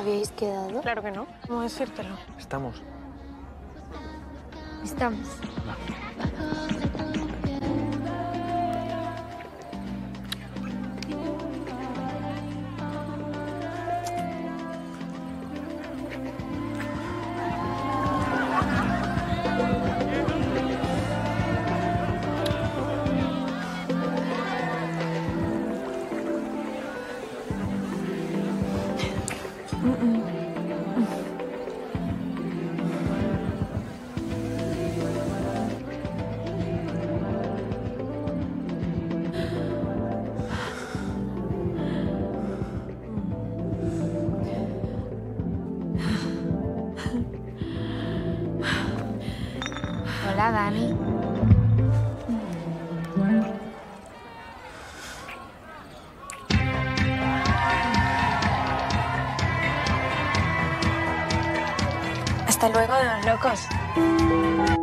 ¿Habíais quedado? Claro que no. ¿Cómo decírtelo? Estamos. Estamos. Hola, Dani. Hasta luego, los locos.